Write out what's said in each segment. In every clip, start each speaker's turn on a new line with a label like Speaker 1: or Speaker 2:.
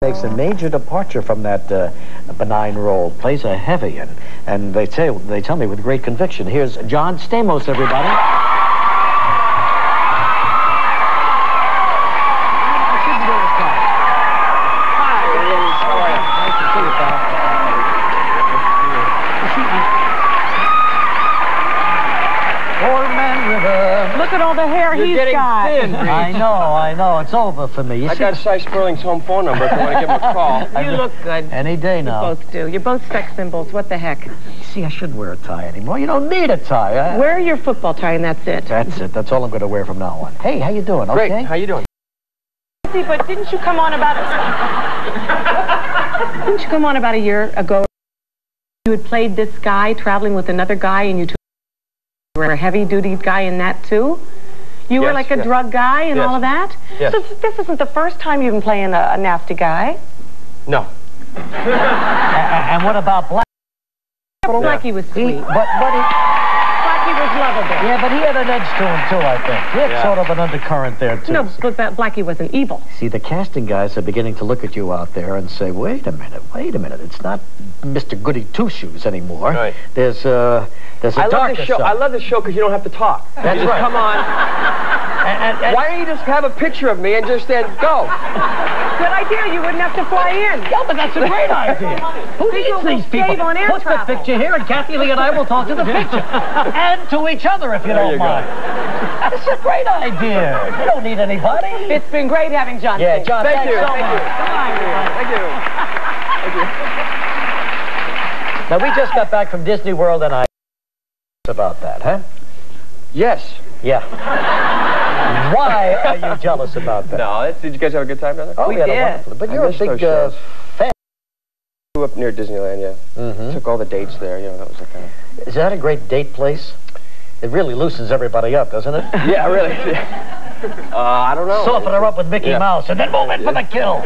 Speaker 1: makes a major departure from that uh, benign role, plays a heavy, and, and they, say, they tell me with great conviction. Here's John Stamos, everybody.
Speaker 2: Look at all the hair
Speaker 3: You're
Speaker 2: he's
Speaker 3: getting
Speaker 2: got.
Speaker 3: Thin,
Speaker 1: I know, I know. It's over for me. You
Speaker 3: I
Speaker 1: see,
Speaker 3: got Sy Sperling's home phone number if you want to give him a call.
Speaker 2: You look good.
Speaker 1: any day now.
Speaker 2: Both do. You're both sex symbols. What the heck?
Speaker 1: See, I shouldn't wear a tie anymore. You don't need a tie. I-
Speaker 2: Wear your football tie and that's it.
Speaker 1: That's it. That's all I'm going to wear from now on. Hey, how you doing?
Speaker 3: Great.
Speaker 1: Okay.
Speaker 3: How you doing?
Speaker 2: See, but didn't you come on about a... didn't you come on about a year ago? You had played this guy traveling with another guy and you two were a heavy-duty guy in that too? You were like a
Speaker 3: yes.
Speaker 2: drug guy and
Speaker 3: Yes.
Speaker 2: all of that?
Speaker 3: Yes.
Speaker 2: So this isn't the first time you've been playing a, a nasty guy.
Speaker 3: No.
Speaker 1: A- and what about Black?
Speaker 2: Blackie was
Speaker 1: He,
Speaker 2: sweet.
Speaker 1: but, but he,
Speaker 2: Blackie was lovable.
Speaker 1: yeah, but he had an edge to him too. I think he had
Speaker 3: Yeah.
Speaker 1: sort of an undercurrent there too.
Speaker 2: No, but Ba- Blackie wasn't evil.
Speaker 1: See, the casting guys are beginning to look at you out there and say, "Wait a minute, wait a minute. It's not Mr. Goody Two Shoes anymore.
Speaker 3: Right.
Speaker 1: There's uh, there's a
Speaker 3: I love this show.
Speaker 1: side."
Speaker 3: I love this show because you don't have to talk.
Speaker 1: That's
Speaker 3: you just
Speaker 1: right.
Speaker 3: come on.
Speaker 1: And- and- and-
Speaker 3: Why don't you just have a picture of me and just then go?
Speaker 2: Good idea. You wouldn't have to fly in.
Speaker 1: Yeah, but that's a great idea. Who
Speaker 2: People
Speaker 1: needs
Speaker 2: will
Speaker 1: these people?
Speaker 2: save on air
Speaker 1: Put
Speaker 2: travel.
Speaker 1: the picture here, and Kathie Lee and I will talk to the picture and to each other if you
Speaker 3: There
Speaker 1: don't
Speaker 3: you go.
Speaker 1: mind. That's a great idea. You don't need anybody.
Speaker 2: It's been great having John.
Speaker 1: Yeah, John.
Speaker 3: Thank
Speaker 1: thanks
Speaker 3: you.
Speaker 1: so
Speaker 3: Thank
Speaker 1: much.
Speaker 3: you. Thank you. Thank you.
Speaker 1: Now we just got back from Disney World, and I about that, huh?
Speaker 3: Yes.
Speaker 1: Yeah. Why are you jealous about that?
Speaker 3: No. It's, did you guys have a good time down there?
Speaker 1: Oh,
Speaker 2: We
Speaker 1: had a
Speaker 2: did.
Speaker 1: wonderful- But you're a big
Speaker 3: those
Speaker 1: uh,
Speaker 3: shows.
Speaker 1: fan.
Speaker 3: Grew up near Disneyland. Yeah.
Speaker 1: Mhm.
Speaker 3: Took all the dates there. You know, that was the kind of.
Speaker 1: Is that a great date place? It really loosens everybody up, doesn't it?
Speaker 3: Yeah, really. uh, I don't know.
Speaker 1: Soften her up with Mickey
Speaker 3: Yeah.
Speaker 1: Mouse and then move in for the kill.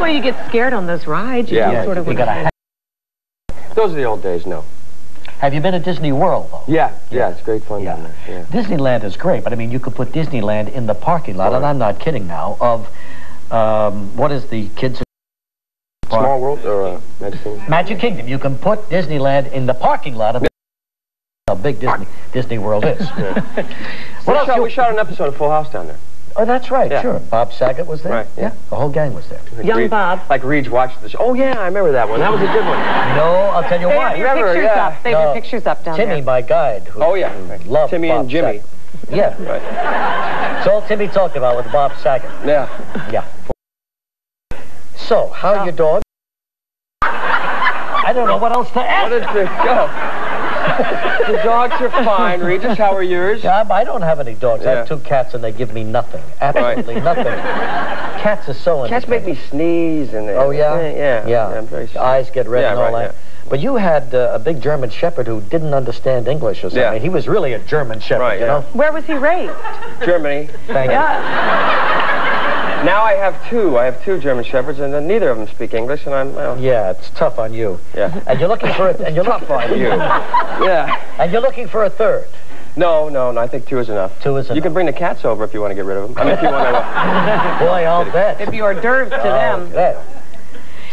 Speaker 2: Well, you get scared on those rides. You
Speaker 3: Yeah.
Speaker 2: just sort of
Speaker 1: you gotta
Speaker 3: Those are the old days. No.
Speaker 1: Have you been to Disney World, though?
Speaker 3: Yeah. Yeah. It's great fun
Speaker 1: Yeah.
Speaker 3: down there. Yeah.
Speaker 1: Disneyland is great, but I mean, you could put Disneyland in the parking lot, and I'm not kidding now, of, um, what is the kids' park?
Speaker 3: Small World or uh, Magic Kingdom?
Speaker 1: Magic Kingdom. You can put Disneyland in the parking lot of how big Disney Disney World is.
Speaker 3: Yeah.
Speaker 1: What
Speaker 3: we,
Speaker 1: else
Speaker 3: shot,
Speaker 1: you-
Speaker 3: we shot an episode of Full House down there.
Speaker 1: Oh, that's right,
Speaker 3: Yeah.
Speaker 1: sure. Bob Saget was there.
Speaker 3: Right, yeah.
Speaker 1: the whole gang was there.
Speaker 3: Like
Speaker 2: Young
Speaker 3: Reed-
Speaker 2: Bob.
Speaker 3: Like Reed's watched the show. Oh yeah, I remember that one. That was a good one.
Speaker 1: No, I'll tell you
Speaker 2: They
Speaker 1: why.
Speaker 2: have your
Speaker 3: Remember,
Speaker 2: pictures
Speaker 3: yeah.
Speaker 2: up. They have
Speaker 1: No.
Speaker 2: your pictures up down
Speaker 1: Timmy,
Speaker 2: there.
Speaker 1: Timmy, my guide, who
Speaker 3: Oh yeah. Right.
Speaker 1: loved
Speaker 3: Timmy
Speaker 1: Bob
Speaker 3: and Jimmy.
Speaker 1: Saget. Yeah,
Speaker 3: Right.
Speaker 1: it's all Timmy talked about with Bob Saget.
Speaker 3: Yeah.
Speaker 1: Yeah. So, how are your dogs? I don't know what else to
Speaker 3: What
Speaker 1: ask.
Speaker 3: is this? Go. The dogs are fine. Regis, how are yours?
Speaker 1: Yeah, I don't have any dogs. I have two cats, and they give me nothing. Absolutely nothing. Cats are so
Speaker 3: Cats make me sneeze and
Speaker 1: Oh, yeah?
Speaker 3: yeah,
Speaker 1: Yeah.
Speaker 3: I'm very
Speaker 1: eyes get red
Speaker 3: Yeah,
Speaker 1: and all
Speaker 3: right,
Speaker 1: that. But you had uh, a big German Shepherd who didn't understand English or something.
Speaker 3: Yeah.
Speaker 1: He was really a German Shepherd,
Speaker 3: Right,
Speaker 1: you
Speaker 3: yeah.
Speaker 1: know?
Speaker 2: Where was he raised?
Speaker 3: Germany.
Speaker 1: Thank
Speaker 3: Now I have two. I have two German shepherds, and then neither of them speak English, and I'm well.
Speaker 1: Yeah, it's tough on you.
Speaker 3: yeah.
Speaker 1: And you're looking for a, and you're
Speaker 3: Tough
Speaker 1: looking,
Speaker 3: on you. yeah.
Speaker 1: and you're looking for a third.
Speaker 3: No, no, no. I think two is enough.
Speaker 1: Two is enough.
Speaker 3: You can bring the cats over if you want to get rid of them. I mean, if you want to. Uh,
Speaker 1: Boy, I'll bet.
Speaker 2: It'd be hors d'oeuvres to
Speaker 1: I'll
Speaker 2: them.
Speaker 1: bet.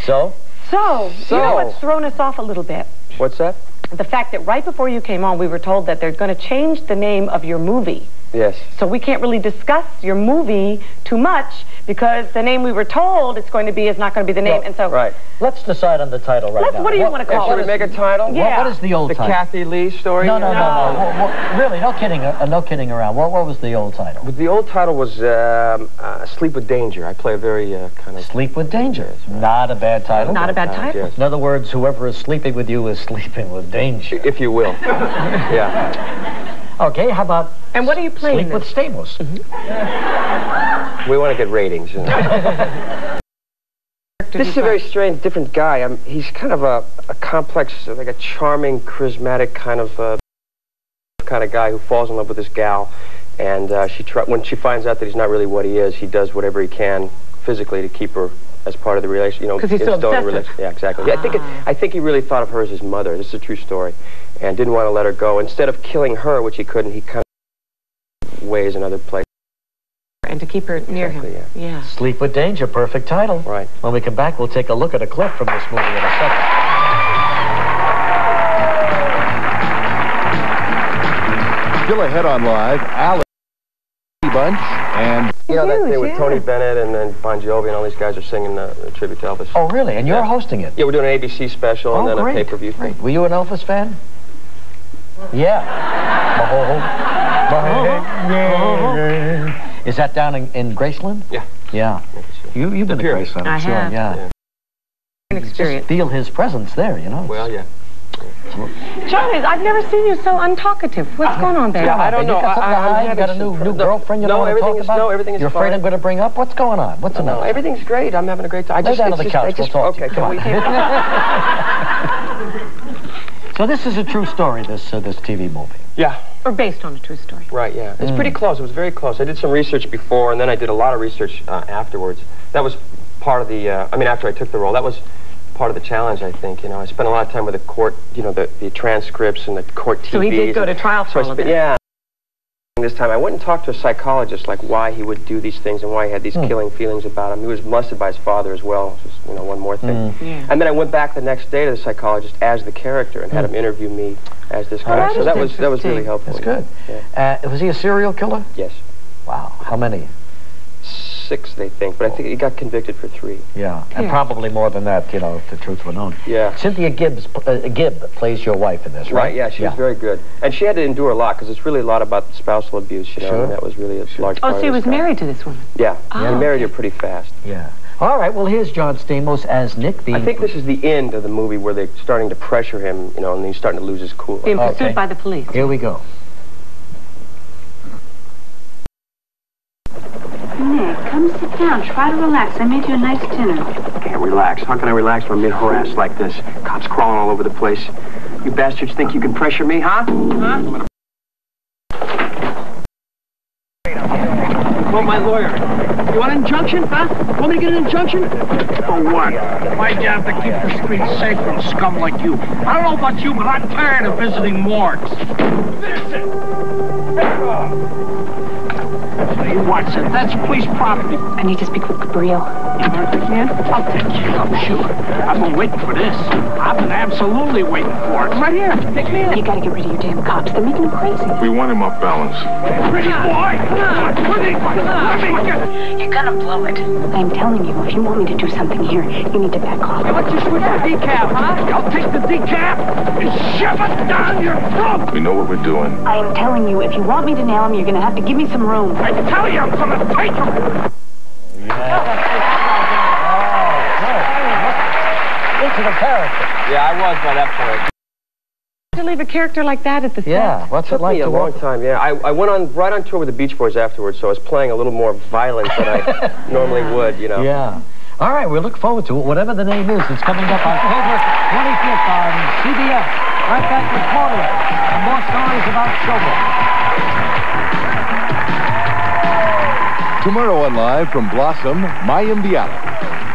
Speaker 1: So,
Speaker 2: So, you
Speaker 3: So-
Speaker 2: know what's thrown us off a little bit?
Speaker 3: what's that?
Speaker 2: The fact that right before you came on, we were told that they're going to change the name of your movie.
Speaker 3: Yes.
Speaker 2: So we can't really discuss your movie too much because the name we were told it's going to be is not going to be the name.
Speaker 1: Well,
Speaker 2: and so,
Speaker 3: Right.
Speaker 1: let's decide on the title right
Speaker 2: Let's-
Speaker 1: now.
Speaker 2: what do you wanna
Speaker 3: Yeah,
Speaker 2: call
Speaker 3: should
Speaker 2: it?
Speaker 3: we make a title?
Speaker 1: What- what is the old
Speaker 3: The
Speaker 1: title?
Speaker 3: The Kathie Lee story?
Speaker 1: No, no, no, no.
Speaker 2: No.
Speaker 1: Well, well, really, no kidding. Uh, no kidding around. What, what was the old title?
Speaker 3: The old title was um, uh, Sleep with Danger. I play a very uh, kind of.
Speaker 1: Sleep with Danger. Not a bad title.
Speaker 2: Not a bad title.
Speaker 3: Yes.
Speaker 1: In other words, whoever is sleeping with you is sleeping with danger.
Speaker 3: If you will. yeah.
Speaker 1: Okay, how about
Speaker 2: and what are you playing?
Speaker 1: Sleep with
Speaker 2: this?
Speaker 1: Stamos?
Speaker 3: We want to get ratings. You know. This is a very strange, different guy. Um, he's kind of a, a complex, like a charming, charismatic kind of uh, kind of guy who falls in love with this gal, and uh, she try- when she finds out that he's not really what he is, he does whatever he can physically to keep her as part of the relation. You know,
Speaker 2: 'Cause he's so
Speaker 3: instill a
Speaker 2: obsessive.
Speaker 3: relation- Yeah, exactly. Yeah, I think it, I think he really thought of her as his mother. This is a true story, and didn't want to let her go. Instead of killing her, which he couldn't, he kind of ways another place.
Speaker 2: and to keep her near
Speaker 3: Exactly,
Speaker 2: him. Yeah. yeah.
Speaker 1: Sleep with Danger, perfect title.
Speaker 3: Right.
Speaker 1: When we come back, we'll take a look at a clip from this movie in a second.
Speaker 4: Still ahead on live, Alice Bunch and
Speaker 3: Yeah, that
Speaker 2: Huge,
Speaker 3: day with
Speaker 2: yeah.
Speaker 3: Tony Bennett and then Bon Jovi and all these guys are singing the, a tribute to Elvis.
Speaker 1: Oh, really? And you're
Speaker 3: Yeah.
Speaker 1: hosting it?
Speaker 3: Yeah, we're doing an ABC special
Speaker 1: Oh,
Speaker 3: and then
Speaker 1: great.
Speaker 3: a pay-per-view thing.
Speaker 1: Were you an Elvis fan? Yeah. Uh-huh. Uh-huh. Is that down in, in Graceland?
Speaker 3: Yeah.
Speaker 1: Yeah. You, you've been to
Speaker 3: Pyramid.
Speaker 1: Graceland, I'm
Speaker 2: I
Speaker 1: sure.
Speaker 2: have.
Speaker 1: Yeah.
Speaker 3: Yeah.
Speaker 2: An experience.
Speaker 1: Feel his presence there, you know.
Speaker 3: Well, yeah.
Speaker 2: Johnny, I've never seen you so untalkative. What's going on, baby?
Speaker 3: Yeah, I don't
Speaker 1: You
Speaker 3: know.
Speaker 1: got something
Speaker 3: I-
Speaker 1: to
Speaker 3: I'm?
Speaker 1: You got a new, new
Speaker 3: no,
Speaker 1: girlfriend you
Speaker 3: no,
Speaker 1: don't want to
Speaker 3: everything
Speaker 1: talk
Speaker 3: is-
Speaker 1: about?
Speaker 3: no, everything is
Speaker 1: You're afraid. I'm going to bring up? What's going on? What's the
Speaker 3: No,
Speaker 1: matter?
Speaker 3: everything's great. I'm having a great time. I
Speaker 1: Lay
Speaker 3: just,
Speaker 1: down
Speaker 3: it's
Speaker 1: on the
Speaker 3: just,
Speaker 1: couch.
Speaker 3: I
Speaker 1: We'll
Speaker 3: just,
Speaker 1: talk to
Speaker 3: okay,
Speaker 1: you.
Speaker 3: can
Speaker 1: Come
Speaker 3: we
Speaker 1: on. So this is a true story, this, uh, this TV movie.
Speaker 3: Yeah,
Speaker 2: Or based on a true story.
Speaker 3: right, yeah. It's
Speaker 1: Mm.
Speaker 3: pretty close. It was very close. I did some research before, and then I did a lot of research uh, afterwards. That was part of the, uh, I mean, after I took the role, that was part of the challenge, I think. You know, I spent a lot of time with the court, you know, the, the transcripts and the court TVs.
Speaker 2: So he did go
Speaker 3: and-
Speaker 2: to trial for
Speaker 3: So I
Speaker 2: all of
Speaker 3: yeah. This time, I went and talked to a psychologist, like why he would do these things and why he had these
Speaker 1: Hmm.
Speaker 3: killing feelings about him. He was molested by his father as well. Just you know, one more thing.
Speaker 1: Mm.
Speaker 2: Yeah.
Speaker 3: And then I went back the next day to the psychologist as the character and had him interview me as this
Speaker 1: Oh,
Speaker 3: guy.
Speaker 1: that
Speaker 3: so that was that was really
Speaker 2: interesting.
Speaker 3: helpful.
Speaker 1: That's good.
Speaker 3: Yeah.
Speaker 1: Uh, was he a serial killer?
Speaker 3: Yes.
Speaker 1: Wow. How many?
Speaker 3: Six, they think, but I think he got convicted for three.
Speaker 1: Yeah. And
Speaker 2: Yeah.
Speaker 1: probably more than that, you know, if the truth were known.
Speaker 3: Yeah.
Speaker 1: Cynthia Gibbs, uh, Gibb plays your wife in this, right?
Speaker 3: Right, yeah, she was very good. And she had to endure a lot because it's really a lot about spousal abuse, you know,
Speaker 1: Sure.
Speaker 3: and that was really a large part
Speaker 2: Oh,
Speaker 3: of
Speaker 2: so he
Speaker 3: this
Speaker 2: was
Speaker 3: guy.
Speaker 2: married to this woman.
Speaker 3: Yeah,
Speaker 2: Oh,
Speaker 3: he married her pretty fast.
Speaker 1: Yeah. All right. Well, here's John Stamos as Nick. The
Speaker 3: I think this is the end of the movie where they're starting to pressure him, you know, and he's starting to lose his cool.
Speaker 2: Being
Speaker 1: Okay.
Speaker 2: pursued by the police.
Speaker 1: Here we go.
Speaker 5: Nick, come sit down. Try to relax. I made you a nice dinner.
Speaker 3: Can't relax. How can I relax when I'm being harassed like this? Cops crawling all over the place. You bastards think you can pressure me, huh? Huh? Well, my lawyer. You want an injunction, huh? Want me to get an injunction?
Speaker 6: For what? My job to keep the streets safe from scum like you. I don't know about you, but I'm tired of visiting morgues. Hey, Watson, that's police property.
Speaker 5: I need to speak with Gabriel.
Speaker 6: You want to take me in? I'll take you, I'm sure. I've been waiting for this. I've been absolutely waiting for it. Right here, take me in.
Speaker 5: You gotta get rid of your damn cops. They're making him crazy.
Speaker 4: we want him off balance.
Speaker 6: Pretty boy! Come on! Pretty boy! Let me.
Speaker 5: You're gonna blow it. I'm telling you, if you want me to do something here, you need to back off.
Speaker 6: Why don't you switch the decaf, huh? I'll take the decaf and shove it down your throat!
Speaker 4: We know what we're doing.
Speaker 5: I am telling you, if you want me to nail him, you're gonna have to give me some room.
Speaker 6: I tell you, I'm gonna take him!
Speaker 1: Into the character.
Speaker 3: Yeah, I was by that point.
Speaker 2: To leave a character like that at the
Speaker 1: Yeah.
Speaker 2: set.
Speaker 1: What's it like
Speaker 3: me a long
Speaker 1: work?
Speaker 3: time. Yeah, I, I went on right on tour with the Beach Boys afterwards, so I was playing a little more violent than I normally would. You know.
Speaker 1: Yeah. All right, we look forward to it, whatever the name is. It's coming up on October 25th on CBS. Right back with more, and more stories about showbiz.
Speaker 4: Tomorrow on Live from Blossom, Mayim Bialik.